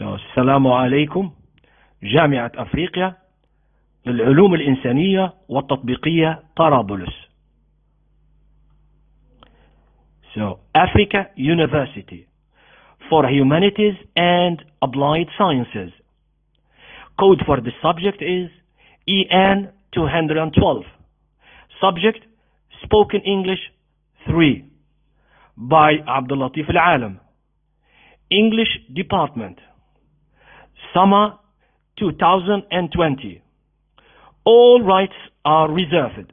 السلام عليكم جامعة أفريقيا للعلوم الإنسانية والتطبيقية طرابلس So, Africa University for Humanities and Applied Sciences. Code for the subject is EN 212. Subject Spoken English 3 by Abdul Latif Al-Alam. English Department. Summer 2020. All rights are reserved.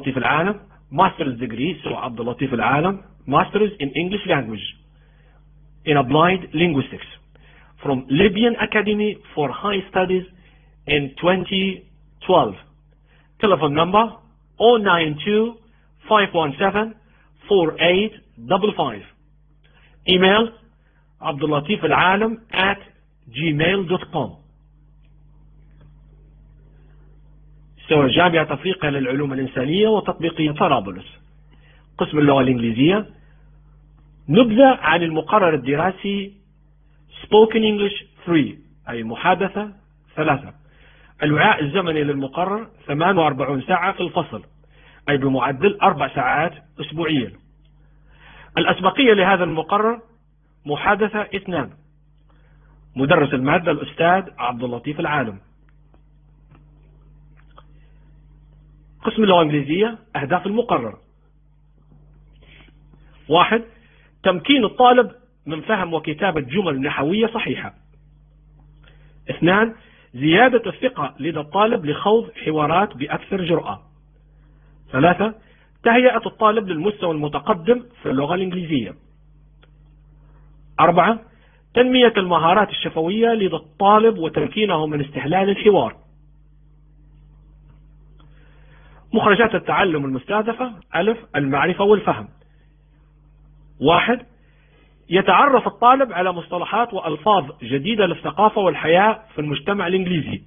Latif Al-Alam, Master's degree, so Abdul Latif Al-Alam, Master's in English Language in Applied Linguistics from Libyan Academy for High Studies in 2012. Telephone number 092 517 4855. Email Abdulatif Al-Alam at gmail.com سوى جامعة أفريقيا للعلوم الإنسانية وتطبيقية طرابلس. قسم اللغة الإنجليزية. نبذة عن المقرر الدراسي Spoken English 3 أي محادثة ثلاثة. الوعاء الزمني للمقرر 48 ساعة في الفصل أي بمعدل أربع ساعات أسبوعيا. الأسبقية لهذا المقرر محادثة اثنان. مدرس المادة الأستاذ عبد اللطيف العالم. قسم اللغة الإنجليزية أهداف المقرر. واحد تمكين الطالب من فهم وكتابة جمل نحوية صحيحة. اثنان زيادة الثقة لدى الطالب لخوض حوارات بأكثر جرأة. ثلاثة تهيئة الطالب للمستوى المتقدم في اللغة الإنجليزية. أربعة تنمية المهارات الشفوية لدى الطالب وتمكينه من استهلال الحوار. مخرجات التعلم المستهدفة ألف المعرفة والفهم. واحد يتعرف الطالب على مصطلحات وألفاظ جديدة للثقافة والحياة في المجتمع الإنجليزي.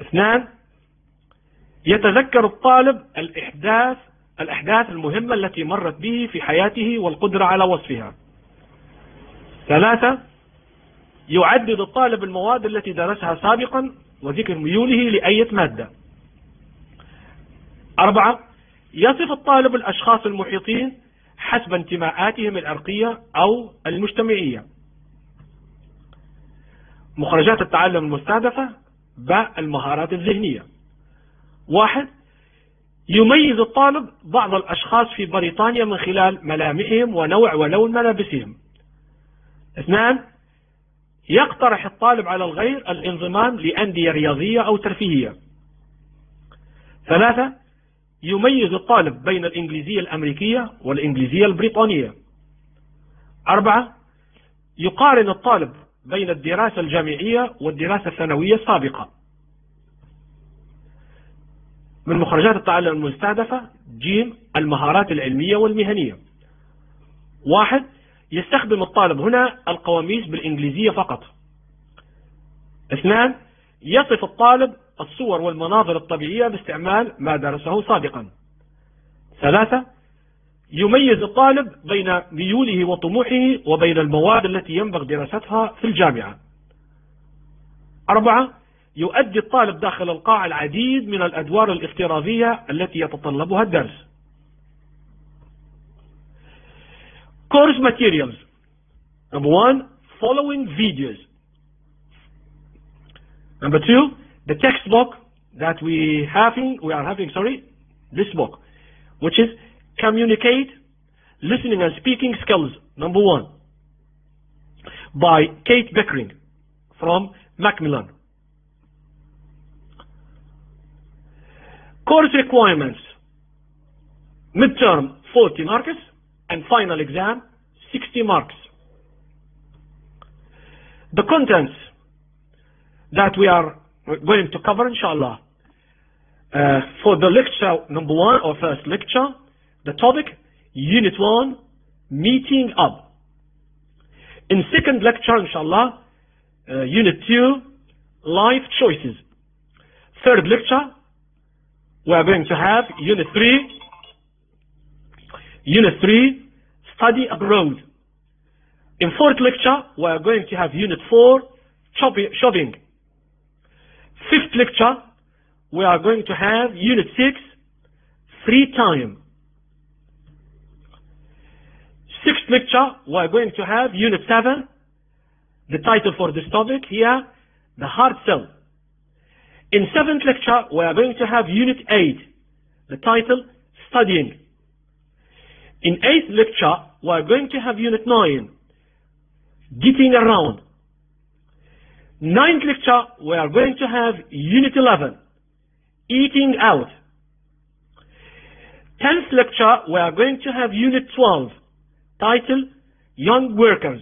اثنان يتذكر الطالب الإحداث الأحداث المهمة التي مرت به في حياته والقدرة على وصفها. ثلاثة يعدد الطالب المواد التي درسها سابقا وذكر ميوله لأية مادة. أربعة يصف الطالب الأشخاص المحيطين حسب انتماءاتهم العرقية أو المجتمعية. مخرجات التعلم المستهدفة باء المهارات الذهنية. واحد يميز الطالب بعض الأشخاص في بريطانيا من خلال ملامحهم ونوع ولون ملابسهم. اثنان يقترح الطالب على الغير الانضمام لأندية رياضية أو ترفيهية. ثلاثة يميز الطالب بين الإنجليزية الأمريكية والإنجليزية البريطانية. أربعة يقارن الطالب بين الدراسة الجامعية والدراسة الثانوية السابقة. من مخرجات التعلم المستهدفة جيم المهارات العلمية والمهنية. واحد يستخدم الطالب هنا القواميس بالإنجليزية فقط. اثنان يصف الطالب الصور والمناظر الطبيعية باستعمال ما درسه سابقا. ثلاثة يميز الطالب بين ميوله وطموحه وبين المواد التي ينبغي دراستها في الجامعة. أربعة يؤدي الطالب داخل القاعة العديد من الأدوار الافتراضية التي يتطلبها الدرس. Course materials. Number one, following videos. Number two, the textbook that we having, we are having, sorry, this book, which is Communicate, Listening and Speaking Skills, number one, by Kate Pickering from Macmillan. Course requirements, midterm 40 marks and final exam 60 marks. The contents that we are going to cover inshallah. Uh, for the lecture number one or first lecture, the topic unit one, meeting up. In second lecture inshallah, uh, unit two, life choices. Third lecture, we are going to have unit three, unit three, study abroad. In fourth lecture, we are going to have unit 4, shopping. Fifth lecture, we are going to have unit 6, free time. Sixth lecture, we are going to have unit 7, the title for this topic here, the hard sell. In seventh lecture, we are going to have unit 8, the title, studying. In eighth lecture, we are going to have unit 9, getting around. Ninth lecture, we are going to have unit 11, eating out. Tenth lecture, we are going to have unit 12, title, young workers.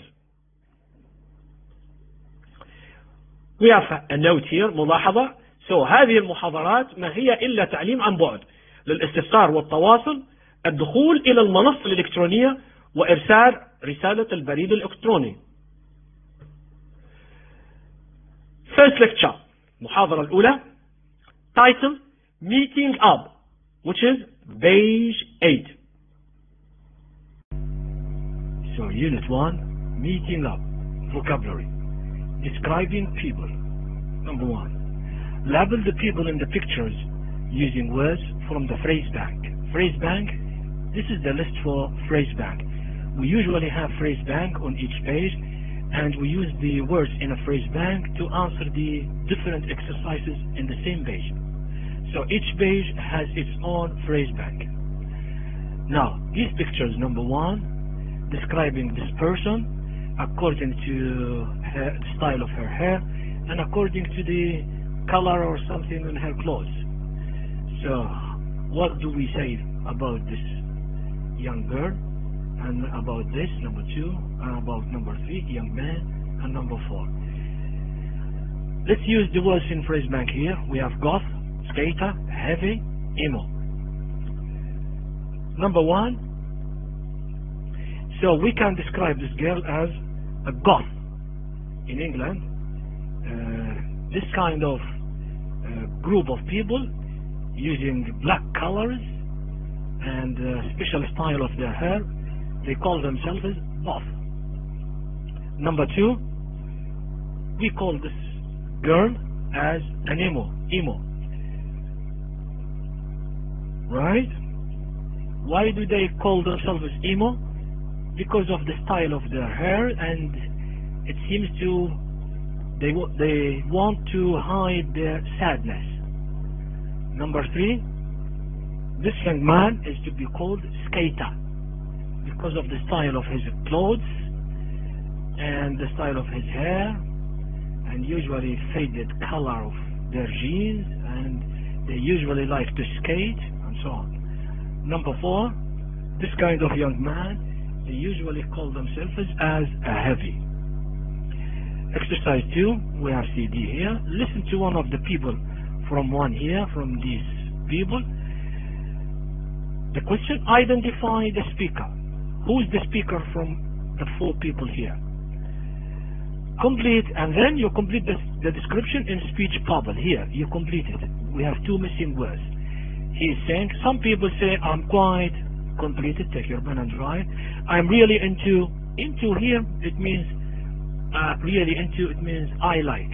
We have a note here ملاحظة so هذه المحاضرات ما هي إلا تعليم عن بعد للاستفسار والتواصل الدخول إلى المنصة الإلكترونية وإرسال رسالة البريد الإلكتروني First lecture المحاضرة الأولى title Meeting Up which is page 8 So unit 1 Meeting Up Vocabulary Describing people Number 1 Label the people in the pictures using words from the phrase bank. Phrase bank, this is the list for phrase bank. We usually have phrase bank on each page and we use the words in a phrase bank to answer the different exercises in the same page. So each page has its own phrase bank. Now, these pictures, number one, describing this person according to her, the style of her hair and according to the color or something in her clothes. So, what do we say about this young girl? And about this, number two, and about number three, young man, and number four. Let's use the words in phrase bank here. We have goth, skater, heavy, emo. Number one, so we can describe this girl as a goth in England. Uh, this kind of uh, group of people using black colors and uh, special style of their hair. They call themselves as buff. Number two, we call this girl as an emo, emo. Right? Why do they call themselves emo? Because of the style of their hair and it seems to they they want to hide their sadness. Number three, this young man is to be called skater because of the style of his clothes and the style of his hair and usually faded color of their jeans and they usually like to skate and so on. Number four, this kind of young man, they usually call themselves as a heavy. Exercise 2, we have CD here. Listen to one of the people from one here, from these people. The question, identify the speaker. Who is the speaker from the four people here? Complete, and then you complete the, the description in speech bubble. Here, you complete it. We have two missing words. He is saying, some people say, I'm quite completed, take your pen and write. I'm really into, into here, it means, uh, really into, it means I like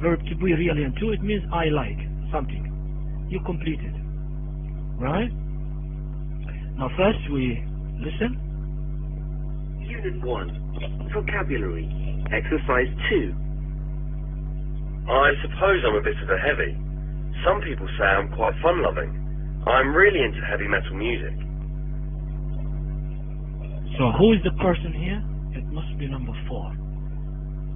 verb to be really into, it means I like something. You complete it. Right? Now first we listen. Unit 1. Vocabulary. Exercise 2. I suppose I'm a bit of a heavy. Some people say I'm quite fun-loving. I'm really into heavy metal music. So who is the person here? It must be number four.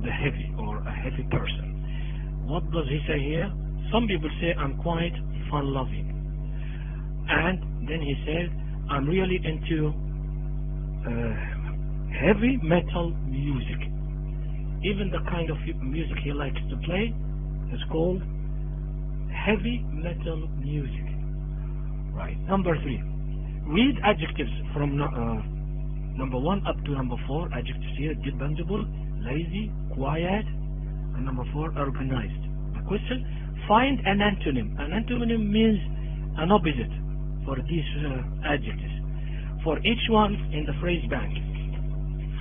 The heavy or a heavy person. What does he say here? Some people say I'm quite fun-loving. And then he said, I'm really into uh, heavy metal music. Even the kind of music he likes to play is called heavy metal music. Right. Number three. Read adjectives from uh, number one up to number four. Adjectives here: dependable, lazy, quiet, and number four, organized. The question: Find an antonym. An antonym means an opposite for these uh, adjectives. For each one in the phrase bank.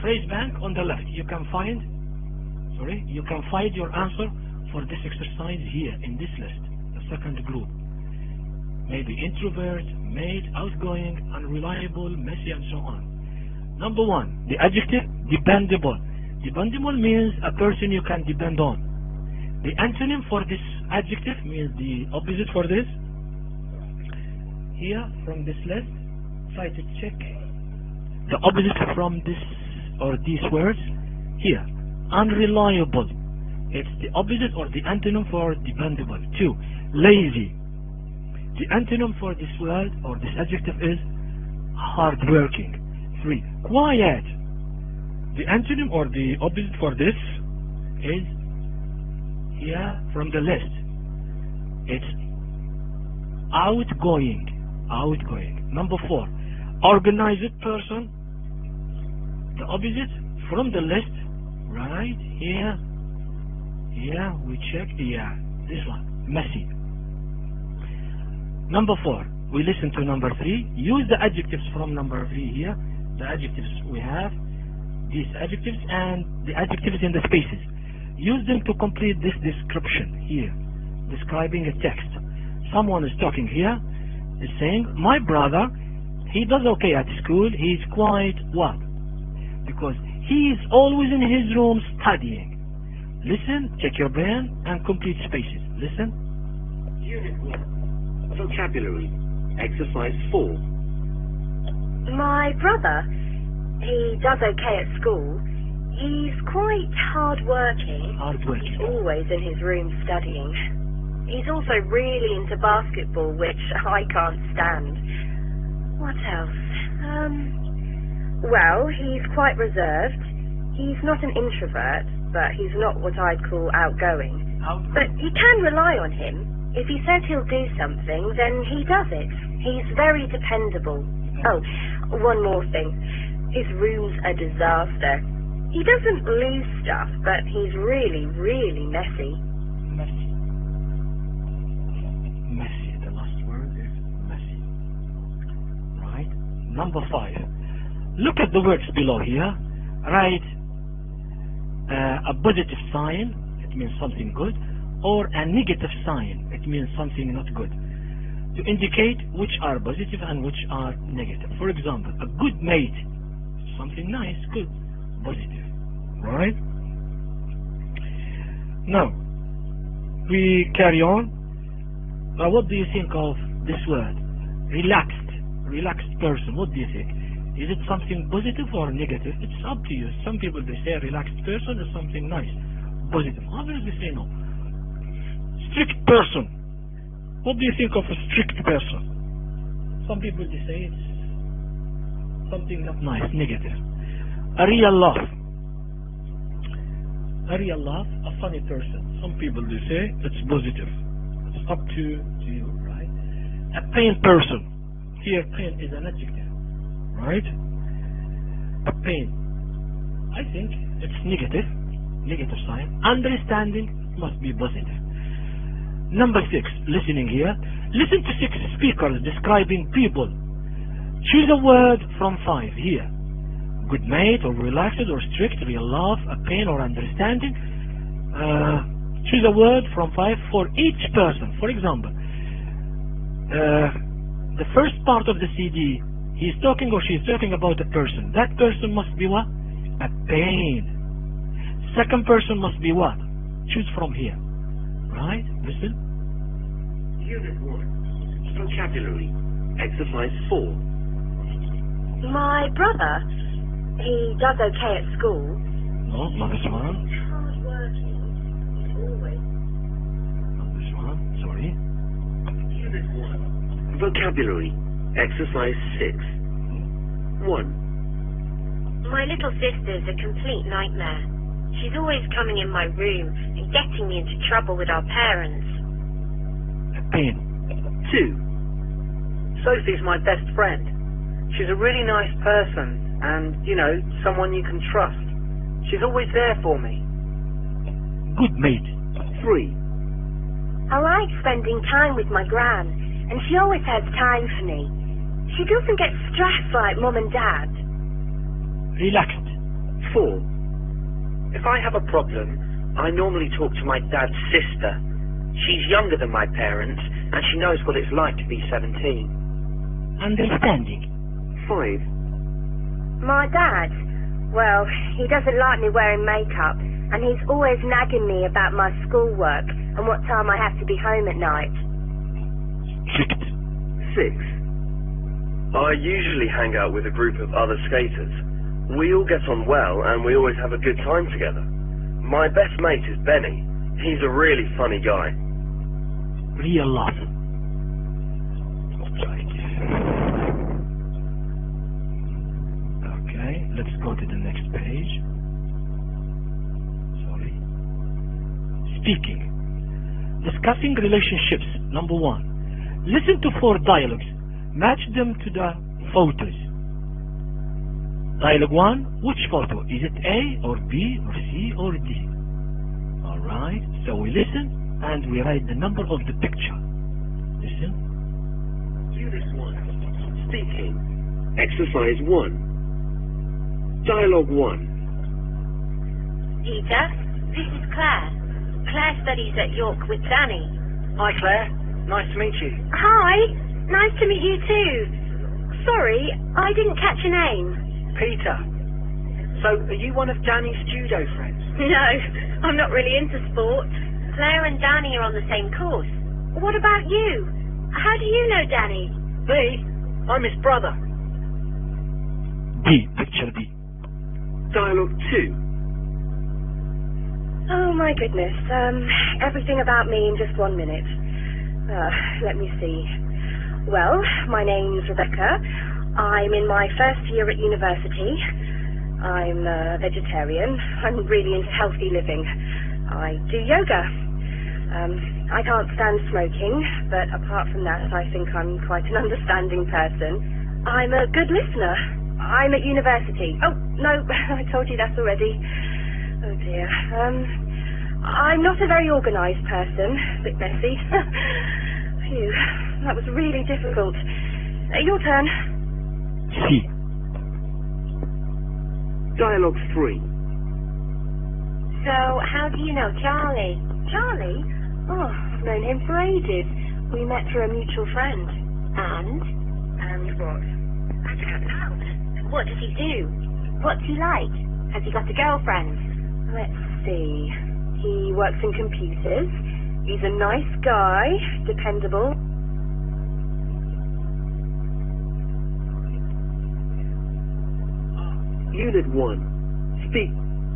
phrase bank on the left. You can find, sorry, you can find your answer for this exercise here in this list, the second group. Maybe introvert, made, outgoing, unreliable, messy, and so on. Number one, the adjective dependable. Dependable means a person you can depend on. The antonym for this adjective means the opposite for this. Here from this list, try to check the opposite from this or these words. Here, unreliable. It's the opposite or the antonym for dependable. Two, lazy. The antonym for this word or this adjective is hardworking. Three, quiet. The antonym or the opposite for this is here from the list. It's outgoing. Outgoing. Number four, organized person. The opposite from the list, right here. Here we check. Yeah, this one, messy. Number four, we listen to number three. Use the adjectives from number three here. The adjectives we have these adjectives and the adjectives in the spaces. Use them to complete this description here, describing a text. Someone is talking here, is saying, my brother, he does okay at school, he's quite what? Because he is always in his room studying. Listen, check your brain, and complete spaces. Listen. Unit 1. Vocabulary. Exercise 4. My brother, he does okay at school. He's quite hard-working. Hardworking. He's always in his room studying. He's also really into basketball, which I can't stand. What else? Um, well, he's quite reserved. He's not an introvert, but he's not what I'd call outgoing. But you can rely on him. If he says he'll do something, then he does it. He's very dependable. Oh, one more thing. His room's a disaster. He doesn't lose stuff, but he's really, really. Messy. Messy. Number five. Look at the words below here. Write uh, a positive sign, it means something good, or a negative sign, it means something not good, to indicate which are positive and which are negative. For example, a good mate, something nice, good, positive. Right? Now, we carry on. Now, what do you think of this word? Relaxed. Relaxed person. What do you think? Is it something positive or negative? It's up to you. Some people they say relaxed person is something nice, positive. Others they say no. Strict person. What do you think of a strict person? Some people they say it's something not nice, negative. A real love. A real love, a funny person. Some people they say it's positive. It's up to, to you, right? A pain person. Here pain is an adjective right? A pain. I think it's negative, negative sign. Understanding must be positive. Number six, listening here. Listen to six speakers describing people. Choose a word from five here. Good mate or relaxed or strict, real love, a pain or understanding. Uh, choose a word from five for each person. For example, uh, the first part of the CD He's talking or she's talking about a person. That person must be what? A pain. Second person must be what? Choose from here. Right? Listen. Unit 1. Vocabulary. Exercise 4. My brother, he does okay at school. No, not this one. He's hard-working. He's always Not this one. Sorry. Unit 1. Vocabulary. Exercise 6. 1. My little sister's a complete nightmare. She's always coming in my room and getting me into trouble with our parents. A pain. 2. Sophie's my best friend. She's a really nice person and, you know, someone you can trust. She's always there for me. Good mate. 3. I like spending time with my gran, and she always has time for me. She doesn't get stressed like mum and dad. Relaxed. 4. If I have a problem, I normally talk to my dad's sister. She's younger than my parents, and she knows what it's like to be 17. Understanding. 5. My dad? Well, he doesn't like me wearing makeup, and he's always nagging me about my schoolwork and what time I have to be home at night. 6. I usually hang out with a group of other skaters. We all get on well and we always have a good time together. My best mate is Benny. He's a really funny guy. Real love. Okay, let's go to the next page. Sorry. Speaking. Discussing relationships. Number one. Listen to four dialogues. Match them to the photos. Dialogue one. Which photo? Is it A or B or C or D? Alright, so we listen and we write the number of the picture. Listen. Unit 1. Speaking. Exercise 1. Dialogue 1. Peter, this is Claire. Claire studies at York with Danny. Hi, Claire. Nice to meet you. Hi, nice to meet you too. Sorry, I didn't catch your name. Peter. So, are you one of Danny's judo friends? No, I'm not really into sport. Claire and Danny are on the same course. What about you? How do you know Danny? Me? I'm his brother. D, picture D. Dialogue 2. Oh my goodness. Um, everything about me in just one minute. Uh, let me see. Well, my name's Rebecca. I'm in my first year at university. I'm a vegetarian. I'm really into healthy living. I do yoga. Um, I can't stand smoking, but apart from that, I think I'm quite an understanding person. I'm a good listener. I'm at university. Oh, no, I told you that already. Oh dear. Um, I'm not a very organised person. A bit messy. Phew, that was really difficult. Uh, your turn. C. Dialogue 3. So, how do you know Charlie? Charlie? Oh, I've known him for ages. We met through a mutual friend. And? And what? I don't know. What does he do? What's he like? Has he got a girlfriend? Let's see. He works in computers. He's a nice guy, dependable. Unit 1. Speak.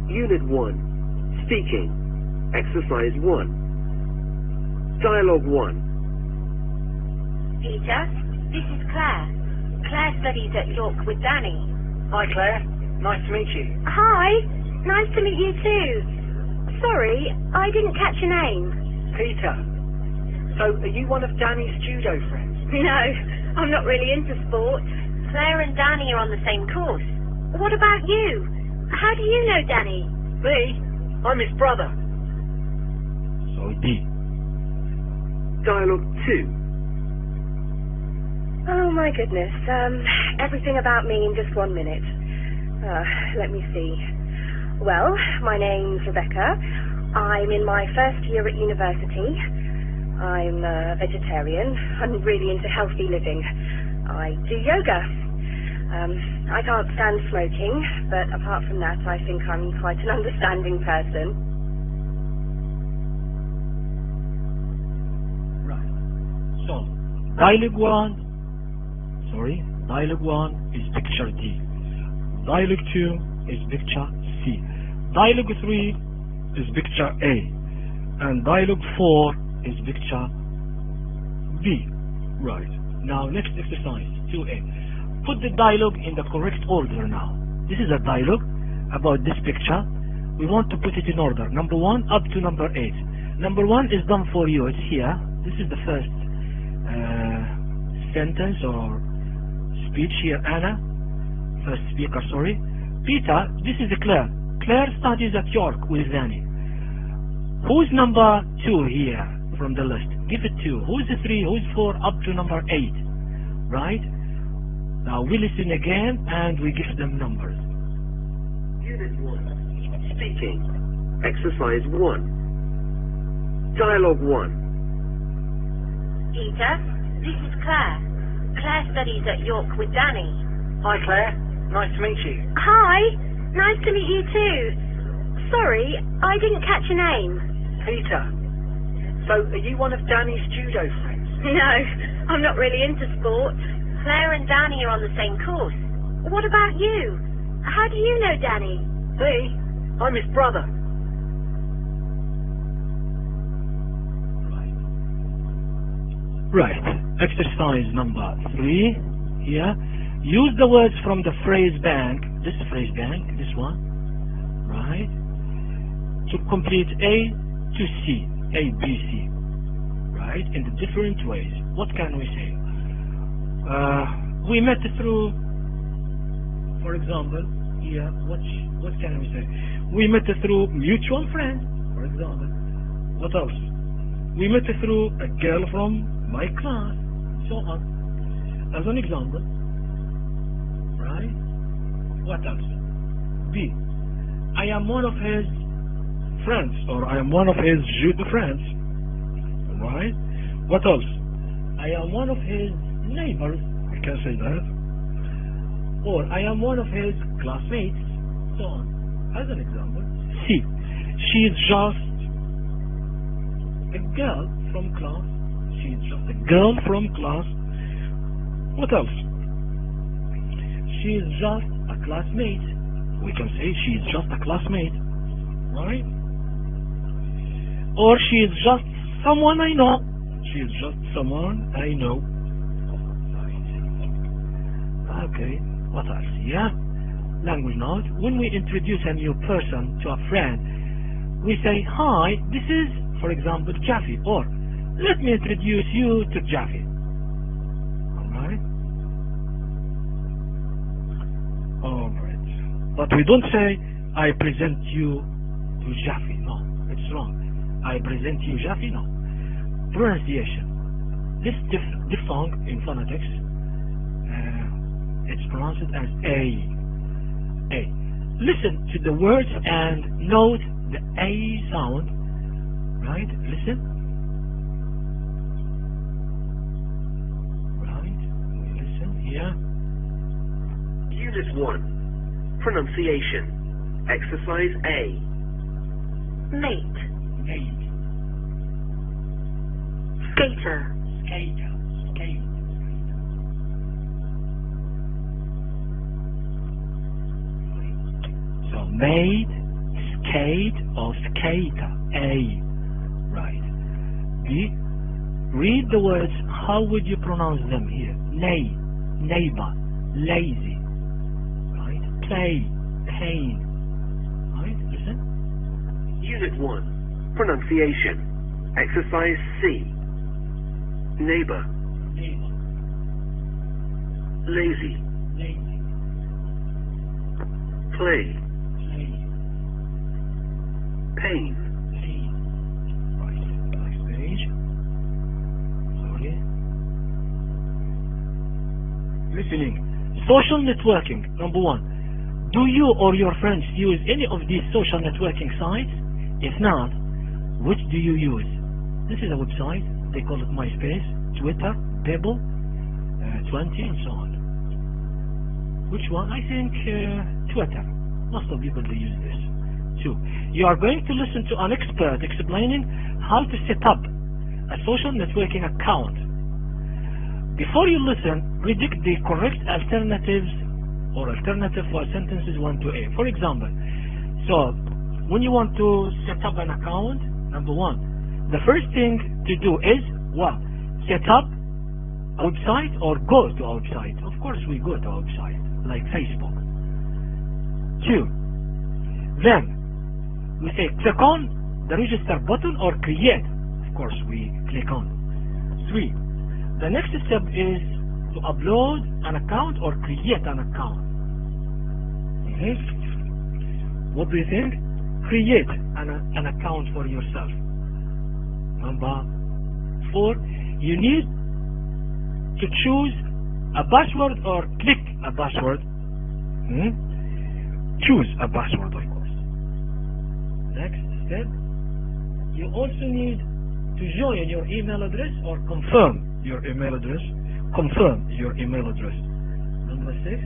Unit 1. Speaking. Exercise 1. Dialogue 1. Peter, this is Claire. Claire studies at York with Danny. Hi, Claire. Nice to meet you. Hi, nice to meet you too. Sorry, I didn't catch your name. Peter. So, are you one of Danny's judo friends? No, I'm not really into sport. Claire and Danny are on the same course. What about you? How do you know Danny? Me? I'm his brother. So D. Dialogue 2. Oh my goodness. Um, everything about me in just one minute. Uh, let me see. Well, my name's Rebecca. I'm in my first year at university. I'm a vegetarian. I'm really into healthy living. I do yoga. Um, I can't stand smoking, but apart from that, I think I'm quite an understanding person. Right. So, dialogue 1, sorry, dialogue 1 is picture D. Dialogue 2 is picture C. Dialogue 3 is picture A. And dialogue 4 is picture B. Right. Now, next exercise, 2A. Put the dialogue in the correct order now. This is a dialogue about this picture. We want to put it in order. Number 1 up to number 8. Number 1 is done for you. It's here. This is the first uh, sentence or speech here. Anna, first speaker, sorry. Peter, this is the Claire. Claire studies at York with Danny. Who's number 2 here from the list? Give it 2. Who's the 3? Who's 4 up to number 8? Right? Now we listen again and we give them numbers. Unit 1. Speaking. Exercise 1. Dialogue 1. Peter, this is Claire. Claire studies at York with Danny. Hi, Claire. Nice to meet you. Hi, nice to meet you too. Sorry, I didn't catch your name. Peter. So, are you one of Danny's judo friends? No, I'm not really into sport. Claire and Danny are on the same course. What about you? How do you know Danny? Me? I'm his brother. Right. Exercise number three here. Use the words from the phrase bank, this phrase bank, this one, right, to complete A to C, A, B, C, right, in the different ways. What can we say? Uh, we met through, for example, here, what, what can we say? We met through mutual friends, for example. What else? We met through a girl from my class, so on. As an example, right? What else? B. I am one of his friends, or I am one of his judo friends, right? What else? I am one of his neighbors, I can say that. Or I am one of his classmates, so on. As an example. C. She is just a girl from class. She is just a girl from class. What else? She is just a classmate. We can say she is just a classmate. Right? Or she is just someone I know. She is just someone I know. Okay. What else? Yeah? Language note. When we introduce a new person to a friend, we say, Hi, this is, for example, Jaffe. Or, let me introduce you to Jaffe. But we don't say, I present you to Jaffe. No, it's wrong. I present you Jaffe. No. Pronunciation. This dif- diphthong in phonetics, uh, it's pronounced as A. A. Listen to the words and note the A sound. Right? Listen. Right? Listen here. Unit 1. Pronunciation. Exercise A. Mate. Mate. Skater. Skater. Skate. So made, skate or skater. A. Right. B. Read the words. How would you pronounce them here? Nay, neighbor, lazy. Play, pain. Right? Listen. Unit 1. Pronunciation. Exercise C. Neighbor. Neighbor, Lazy. lazy, Play. play, Pain. pain. Right. Next page. Sorry. Listening. Social networking. Number one. Do you or your friends use any of these social networking sites? If not, which do you use? This is a website. They call it MySpace, Twitter, Pebble, uh, 20, and so on. Which one? I think uh, Twitter. Most of people they use this. Two. You are going to listen to an expert explaining how to set up a social networking account. Before you listen, predict the correct alternatives or alternative for sentences 1 to A. For example, so when you want to set up an account, number one, the first thing to do is what? Set up a website or go to website. Of course, we go to website like Facebook. Two, then we say click on the register button or create. Of course, we click on. Three, the next step is to upload an account or create an account. Okay? What do you think? Create an, an account for yourself. Number four, you need to choose a password or click a password hmm, choose a password of course. Next step, you also need to join your email address or confirm your email address. Confirm your email address. Number six,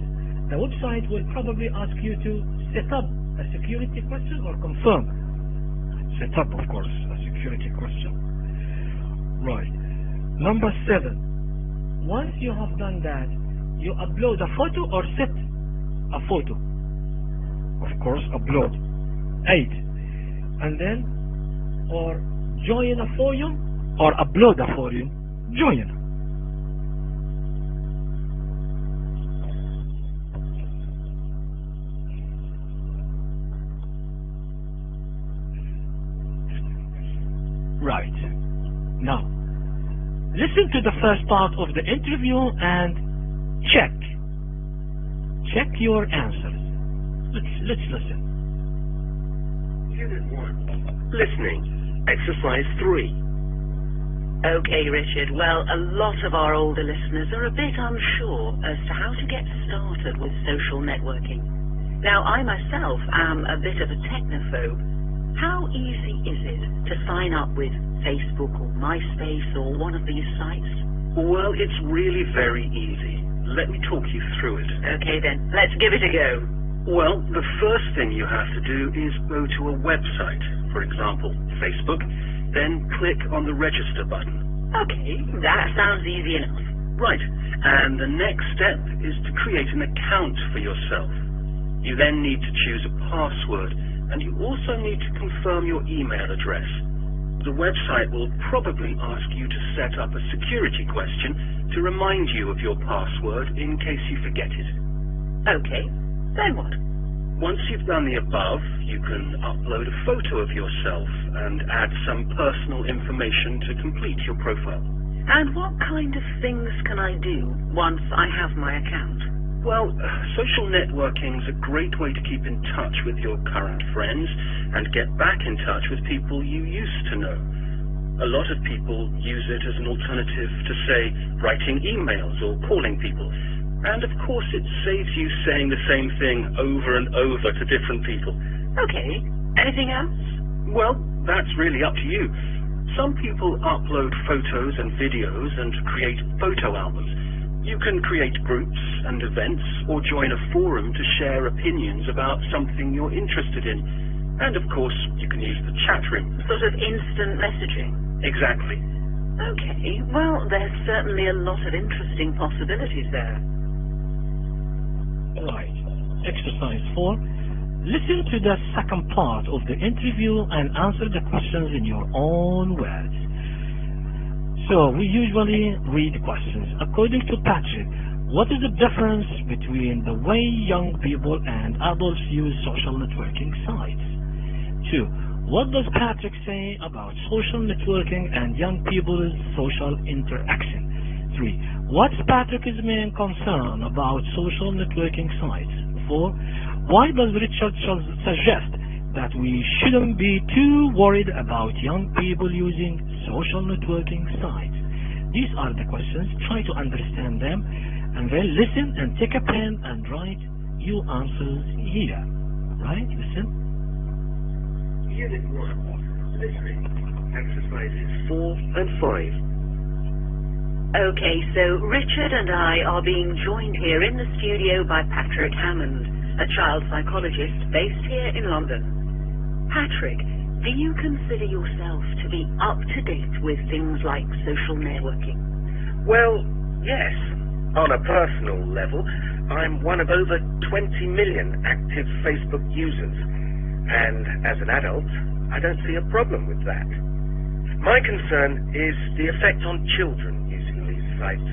the website will probably ask you to set up a security question or confirm. Set up, of course, a security question. Right. Number seven, once you have done that, you upload a photo or set a photo. Of course, upload. Eight. And then, or join a forum or upload a forum, join. Right. Now, listen to the first part of the interview and check. Check your answers. Let's, let's listen. Unit 1. Listening. Exercise 3. Okay, Richard. Well, a lot of our older listeners are a bit unsure as to how to get started with social networking. Now, I myself am a bit of a technophobe. How easy is it to sign up with Facebook or MySpace or one of these sites? Well, it's really very easy. Let me talk you through it. Okay, then, let's give it a go. Well, the first thing you have to do is go to a website, for example, Facebook, then click on the register button. Okay, that sounds easy enough. Right, and the next step is to create an account for yourself. You then need to choose a password, and you also need to confirm your email address. The website will probably ask you to set up a security question to remind you of your password in case you forget it. Okay, then what? Once you've done the above, you can upload a photo of yourself and add some personal information to complete your profile. And what kind of things can I do once I have my account? Well, social networking is a great way to keep in touch with your current friends and get back in touch with people you used to know. A lot of people use it as an alternative to, say, writing emails or calling people. And of course, it saves you saying the same thing over and over to different people. Okay, anything else? Well, that's really up to you. Some people upload photos and videos and create photo albums. You can create groups and events or join a forum to share opinions about something you're interested in. And of course, you can use the chat room. Sort of instant messaging. Exactly. Okay, well, there's certainly a lot of interesting possibilities there. Right. Exercise 4. Listen to the second part of the interview and answer the questions in your own words. So, we usually read questions. According to Patrick, what is the difference between the way young people and adults use social networking sites? 2. What does Patrick say about social networking and young people's social interaction? 3. What's Patrick's main concern about social networking sites? 4. Why does Richard suggest that we shouldn't be too worried about young people using social networking sites? These are the questions. Try to understand them and then listen and take a pen and write your answers here. Right? Listen. Unit 1. Listening. Exercises 4 and 5. Okay, so Richard and I are being joined here in the studio by Patrick Hammond, a child psychologist based here in London. Patrick, do you consider yourself to be up to date with things like social networking? Well, yes. On a personal level, I'm one of over 20 million active Facebook users. And as an adult, I don't see a problem with that. My concern is the effect on children using these sites,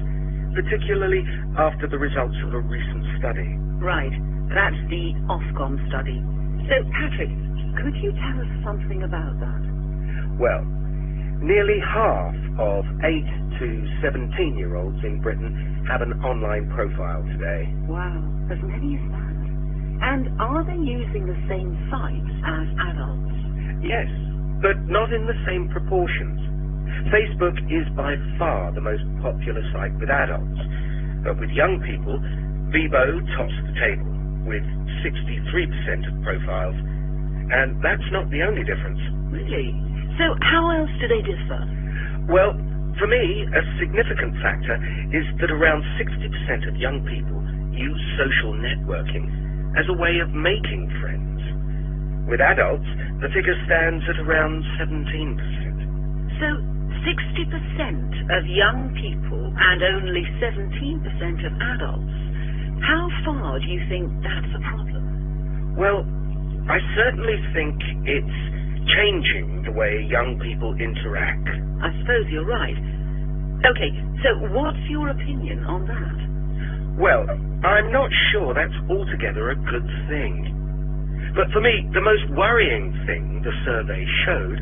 particularly after the results of a recent study. Right, that's the Ofcom study. So, Patrick, could you tell us something about that? Well, nearly half of 8 to 17 year olds in Britain have an online profile today. Wow, as many as that. And are they using the same sites as adults? Yes, but not in the same proportions. Facebook is by far the most popular site with adults, but with young people, Bebo tops the table. with 63% of profiles. And that's not the only difference. Really? So how else do they differ? Well, for me, a significant factor is that around 60% of young people use social networking as a way of making friends. With adults, the figure stands at around 17%. So 60% of young people and only 17% of adults. How far do you think that's a problem? Well, I certainly think it's changing the way young people interact. I suppose you're right. Okay, so what's your opinion on that? Well, I'm not sure that's altogether a good thing. But for me, the most worrying thing the survey showed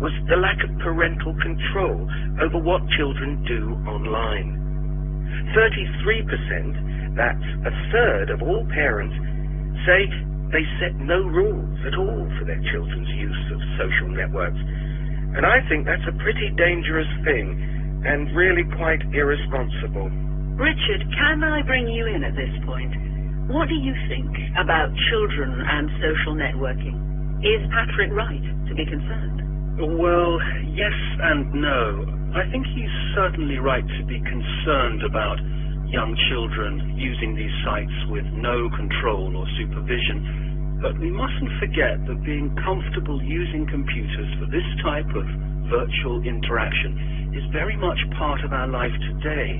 was the lack of parental control over what children do online. 33%, that's a third of all parents, say they set no rules at all for their children's use of social networks. And I think that's a pretty dangerous thing and really quite irresponsible. Richard, can I bring you in at this point? What do you think about children and social networking? Is Patrick right to be concerned? Well, yes and no. I think he's certainly right to be concerned about young children using these sites with no control or supervision. But we mustn't forget that being comfortable using computers for this type of virtual interaction is very much part of our life today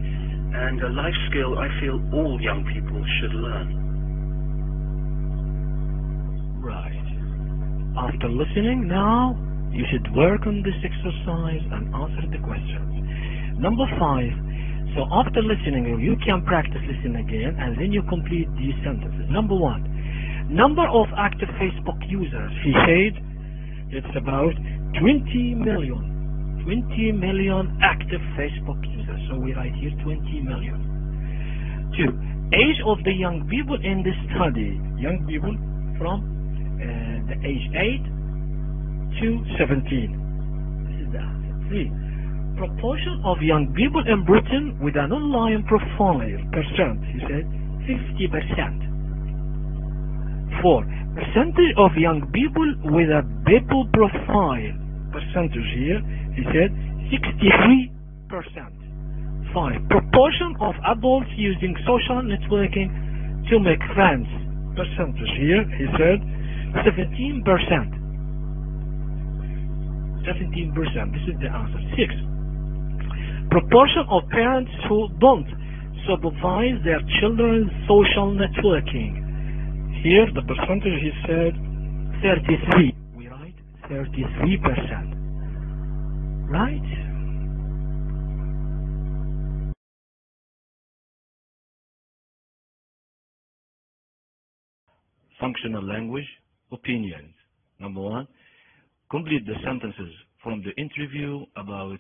and a life skill I feel all young people should learn. Right. After listening now, you should work on this exercise and answer the questions. Number five, so after listening, you can practice listening again and then you complete these sentences. Number one, number of active Facebook users. He said it's about 20 million. 20 million active Facebook users. So we write here 20 million. Two, age of the young people in this study. Young people from uh, the age 8 to 17. This is the. Three, proportion of young people in Britain with an online profile percent. He said 50%. Four, percentage of young people with a people profile percentage here. He said 63%. Five, proportion of adults using social networking to make friends percentage here. He said 17%. 17%. This is the answer. Six, proportion of parents who don't supervise their children's social networking. Here the percentage he said 33. We write 33%. Right? Functional language opinions. Number one, complete the sentences from the interview about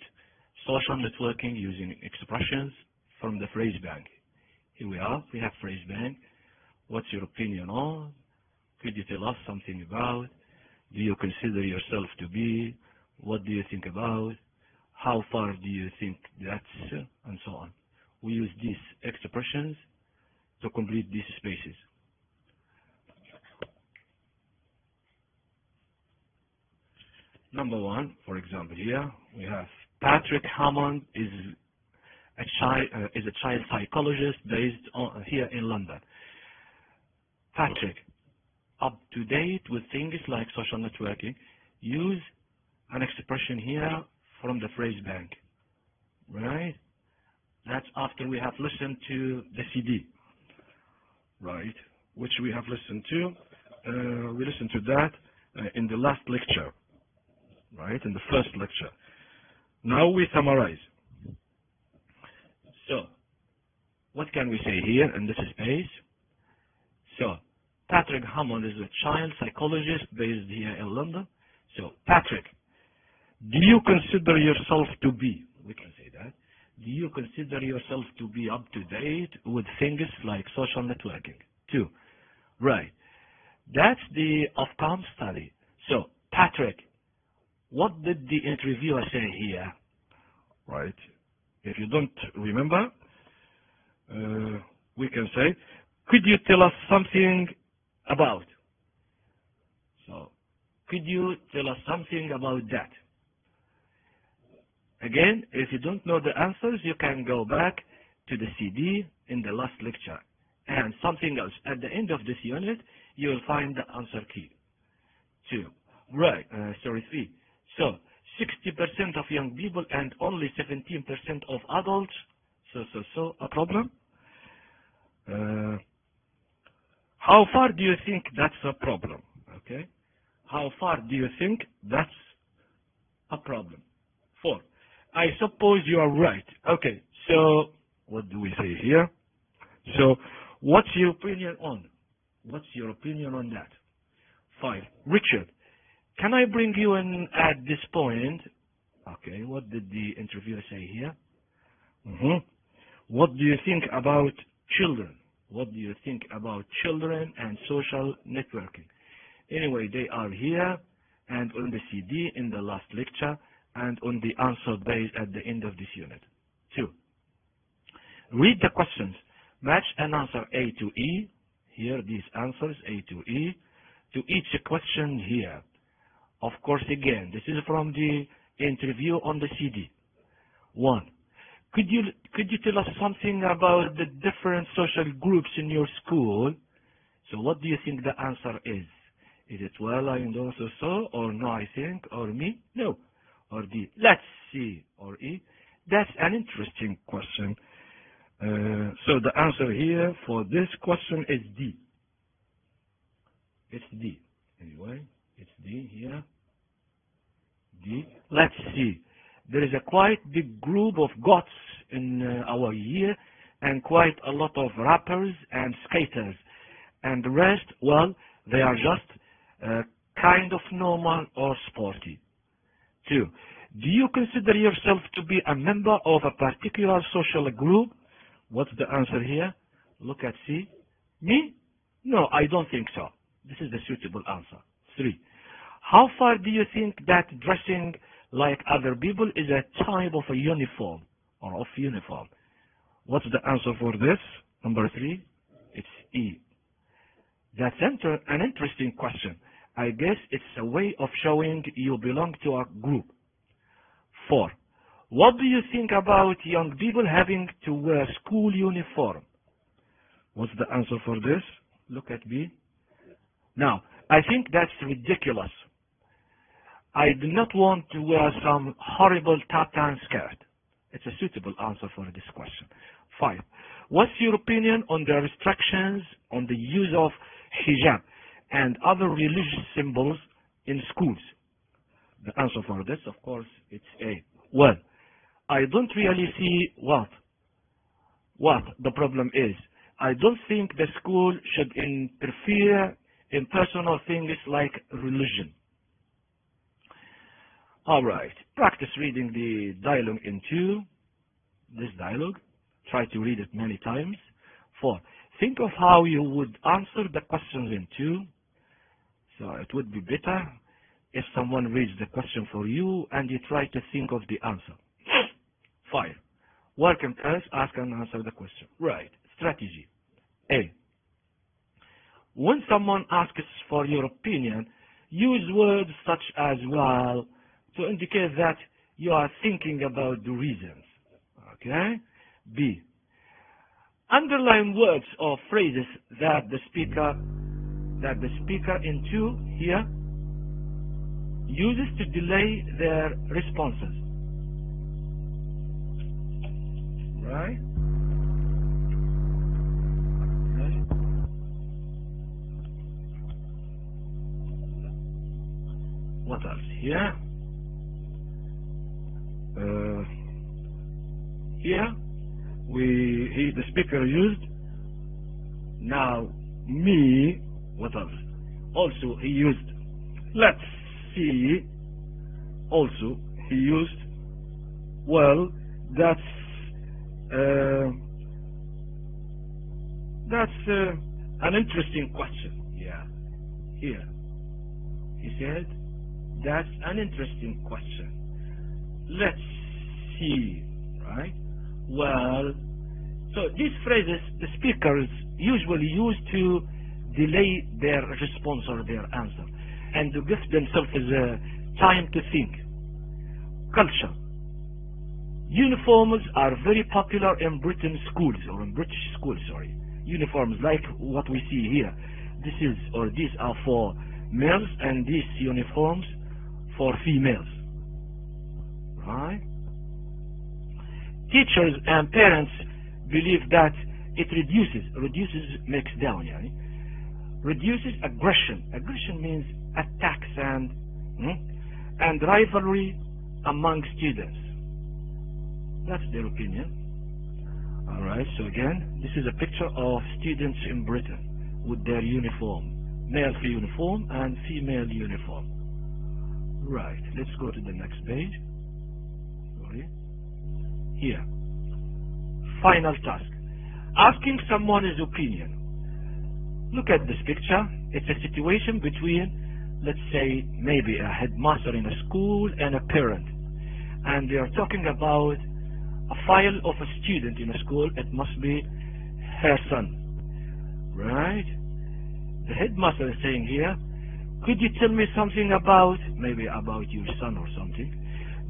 social networking using expressions from the phrase bank. Here we are, we have phrase bank. What's your opinion on? Could you tell us something about? Do you consider yourself to be? What do you think about? How far do you think that's? And so on. We use these expressions to complete these spaces. Number one, for example, here we have Patrick Hammond is a child uh, is a child psychologist based on, here in London. Patrick, up to date with things like social networking, use an expression here from the phrase bank, right? That's after we have listened to the CD, right? Which we have listened to. Uh, we listened to that uh, in the last lecture, right? In the first lecture. Now we summarize. So, what can we say here in this space? So, Patrick Hammond is a child psychologist based here in London. So, Patrick, do you consider yourself to be, we can say that, do you consider yourself to be up to date with things like social networking? Two, right. That's the Ofcom study. So, Patrick, what did the interviewer say here? Right. If you don't remember, uh, we can say, could you tell us something about? So, could you tell us something about that? Again, if you don't know the answers, you can go back to the CD in the last lecture. And something else. At the end of this unit, you will find the answer key. Two. Right. Uh, sorry, three. So, 60% of young people and only 17% of adults. So, so, so, a problem? Uh, how far do you think that's a problem? Okay. How far do you think that's a problem? Four. I suppose you are right. Okay. So, what do we say here? So, what's your opinion on? What's your opinion on that? Five. Richard, can I bring you in at this point? Okay, what did the interviewer say here? Mhm. What do you think about children? What do you think about children and social networking? Anyway, they are here and on the CD in the last lecture and on the answer base at the end of this unit. Two. Read the questions. Match an answer A to E. Here, these answers, A to E, to each question here. Of course, again, this is from the interview on the CD. One. Could you could you tell us something about the different social groups in your school? So what do you think the answer is? Is it well I and also so or no I think or me? No. Or D. Let's see or E. That's an interesting question. Uh, so the answer here for this question is D. It's D. Anyway, it's D here. D. Let's see. There is a quite big group of goths in uh, our year and quite a lot of rappers and skaters. And the rest, well, they are just uh, kind of normal or sporty. Two, do you consider yourself to be a member of a particular social group? What's the answer here? Look at C. Me? No, I don't think so. This is the suitable answer. Three, how far do you think that dressing like other people is a type of a uniform or of uniform? What's the answer for this? Number three, it's E. That's an interesting question. I guess it's a way of showing you belong to a group. Four, what do you think about young people having to wear school uniform? What's the answer for this? Look at B. Now, I think that's ridiculous. I do not want to wear some horrible tartan skirt. It's a suitable answer for this question. Five, what's your opinion on the restrictions on the use of hijab and other religious symbols in schools? The answer for this, of course, it's A. Well, I don't really see what what the problem is. I don't think the school should interfere in personal things like religion. All right, practice reading the dialogue in two. This dialogue, try to read it many times. Four, think of how you would answer the questions in two. So it would be better if someone reads the question for you and you try to think of the answer. Five, work in pairs, ask and answer the question. Right, strategy. A, when someone asks for your opinion, use words such as well to indicate that you are thinking about the reasons. Okay? B. Underline words or phrases that the speaker that the speaker in two here uses to delay their responses. Right? What else? Here? Uh, here, we he, the speaker used. Now, me, what else? Also, he used. Let's see. Also, he used. Well, that's uh, that's uh, an interesting question. Yeah, here he said that's an interesting question. Let's see, right? Well, so these phrases, the speakers usually use to delay their response or their answer and to give themselves uh, time to think. Culture. Uniforms are very popular in Britain schools or in British schools, sorry. Uniforms like what we see here. This is or these are for males and these uniforms for females. Right? Teachers and parents believe that it reduces, reduces makes down, yani. reduces aggression. Aggression means attacks and hmm, and rivalry among students. That's their opinion. Alright, so again, this is a picture of students in Britain with their uniform. Male uniform and female uniform. Right, let's go to the next page. Sorry. Here. Final task. Asking someone his opinion. Look at this picture. It's a situation between, let's say, maybe a headmaster in a school and a parent. And they are talking about a file of a student in a school. It must be her son. Right? The headmaster is saying here, could you tell me something about, maybe about your son or something?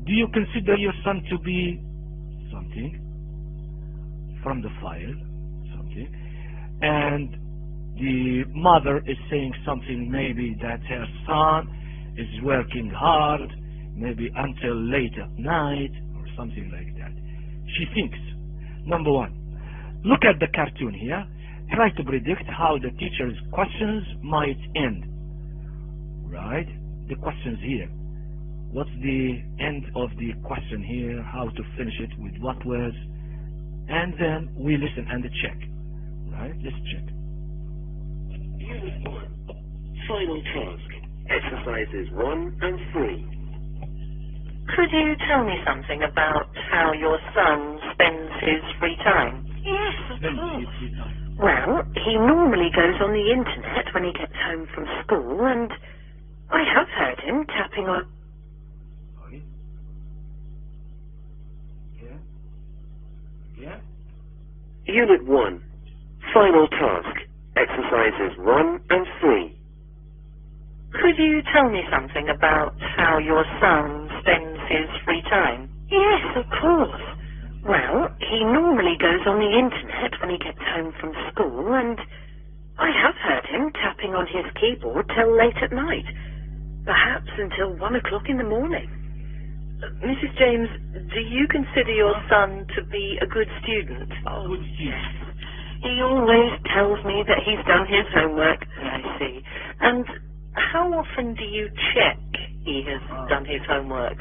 Do you consider your son to be something from the file, something? And the mother is saying something maybe that her son is working hard, maybe until late at night or something like that. She thinks, number one, look at the cartoon here. Try to predict how the teacher's questions might end. Right? The questions here. What's the end of the question here? How to finish it with what words? And then we listen and check. Right? Let's check. Unit 1. Final task. Exercises 1 and 3. Could you tell me something about how your son spends his free time? Yes, of Then course. it's free time. Well, he normally goes on the internet when he gets home from school, and I have heard him tapping on. Sorry. Yeah. Yeah. Unit 1. Final task. Exercises 1 and 3. Could you tell me something about how your son spends his free time? Yes, of course. Well, he normally goes on the internet when he gets home from school, and I have heard him tapping on his keyboard till late at night, perhaps until one o'clock in the morning. Uh, Mrs. James, do you consider your son to be a good student? Oh, Good student. yes. He always tells me that he's done his homework. I see. And how often do you check he has Ah. done his homework?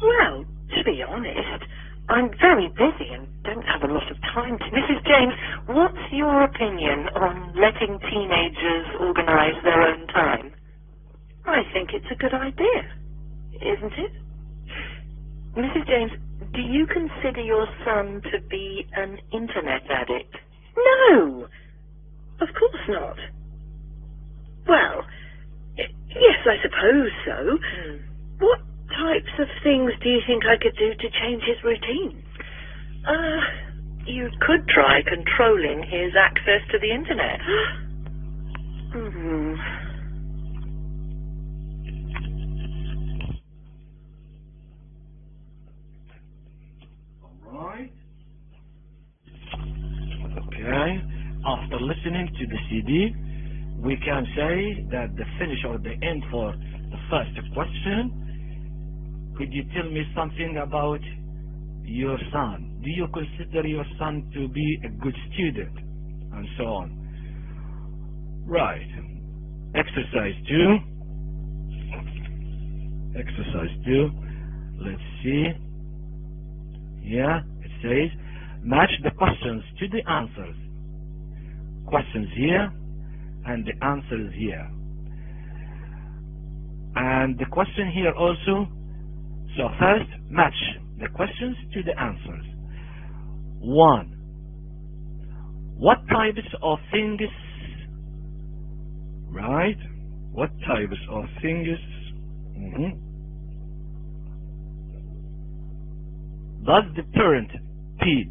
Well, to be honest, I'm very busy and don't have a lot of time to. Mrs. James, what's your opinion on letting teenagers organise their own time? I think it's a good idea, isn't it? Mrs. James, do you consider your son to be an internet addict? No, of course not. Well, yes, I suppose so. What types of things do you think I could do to change his routine? Uh, you could try controlling his access to the internet. hmm. Alright. Okay. After listening to the CD, we can say that the finish or the end for the first question. Could you tell me something about your son? Do you consider your son to be a good student? And so on. Right. Exercise two. Exercise two. Let's see. Yeah, it says match the questions to the answers. Questions here and the answers here. And the question here also. So first, match the questions to the answers. One. What types of things, right? What types of things mhm, does the parent P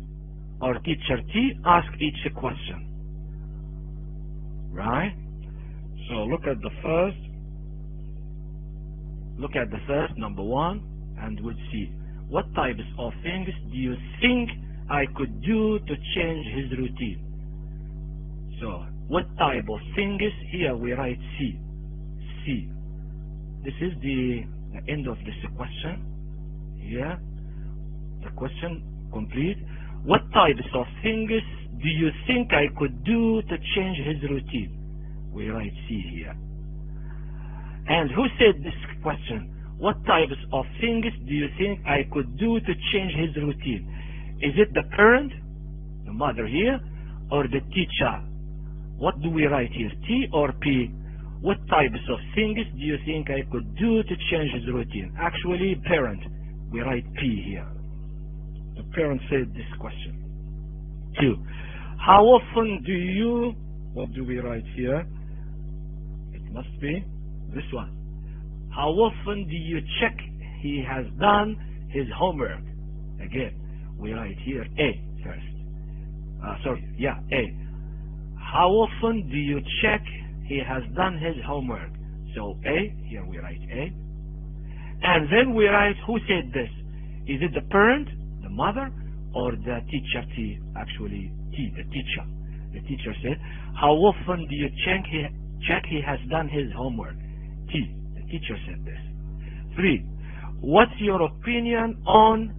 or teacher T ask each a question? Right? So look at the first. Look at the first, number one, and we'll see. What types of things do you think I could do to change his routine? So, what type of things? Here we write C. C. This is the end of this question. Here, the question complete. What types of things do you think I could do to change his routine? We write C here. And who said this question? What types of things do you think I could do to change his routine? Is it the parent, the mother here, or the teacher? What do we write here, T or P? What types of things do you think I could do to change his routine? Actually, parent. We write P here. The parent said this question. Two. How often do you, what do we write here? It must be this one. How often do you check he has done his homework? Again, we write here A first. Uh, sorry, yeah, A. How often do you check he has done his homework? So A, here we write A. And then we write who said this. Is it the parent, the mother, or the teacher T? Actually, T, the teacher. The teacher said, how often do you check he, check he has done his homework? T, the teacher said this. Three, what's your opinion on